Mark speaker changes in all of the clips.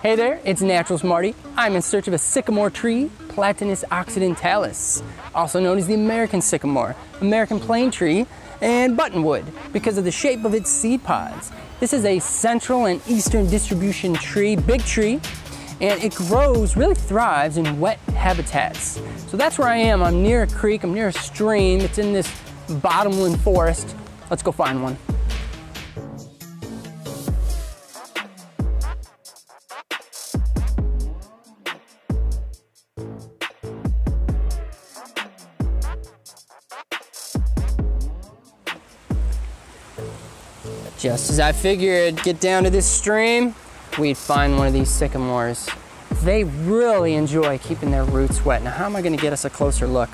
Speaker 1: Hey there, it's Naturals Marty. I'm in search of a sycamore tree, Platanus occidentalis, also known as the American sycamore, American plane tree, and buttonwood because of the shape of its seed pods. This is a central and eastern distribution tree, big tree, and it grows, really thrives in wet habitats. So that's where I am. I'm near a creek, I'm near a stream. It's in this bottomland forest. Let's go find one. Just as I figured, get down to this stream, we'd find one of these sycamores. They really enjoy keeping their roots wet. Now, how am I gonna get us a closer look?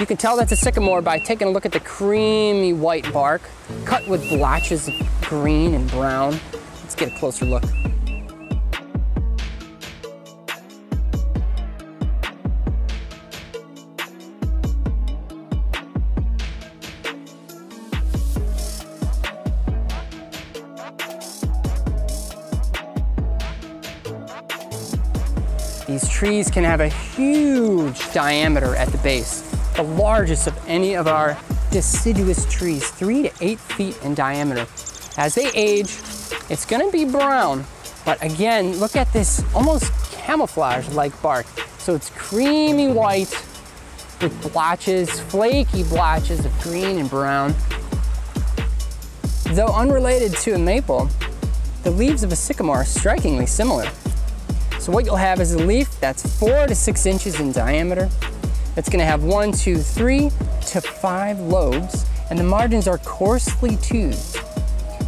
Speaker 1: You can tell that's a sycamore by taking a look at the creamy white bark, cut with blotches of green and brown. Let's get a closer look. These trees can have a huge diameter at the base, the largest of any of our deciduous trees, three to eight feet in diameter. As they age, it's gonna be brown, but again, look at this almost camouflage-like bark. So it's creamy white with blotches, flaky blotches of green and brown. Though unrelated to a maple, the leaves of a sycamore are strikingly similar. So what you'll have is a leaf that's four to six inches in diameter. It's gonna have one, two, three to five lobes, and the margins are coarsely toothed.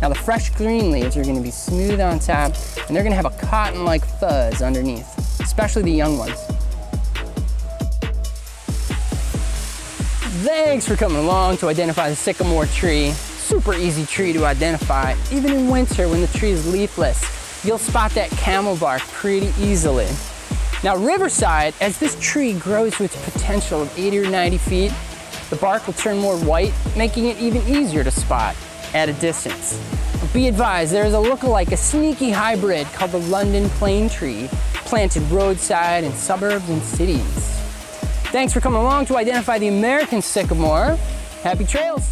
Speaker 1: Now the fresh green leaves are gonna be smooth on top, and they're gonna have a cotton-like fuzz underneath, especially the young ones. Thanks for coming along to identify the sycamore tree. Super easy tree to identify, even in winter when the tree is leafless you'll spot that camel bark pretty easily. Now Riverside, as this tree grows to its potential of 80 or 90 feet, the bark will turn more white, making it even easier to spot at a distance. But Be advised, there is a look-alike, a sneaky hybrid called the London plane tree, planted roadside in suburbs and cities. Thanks for coming along to identify the American sycamore. Happy trails!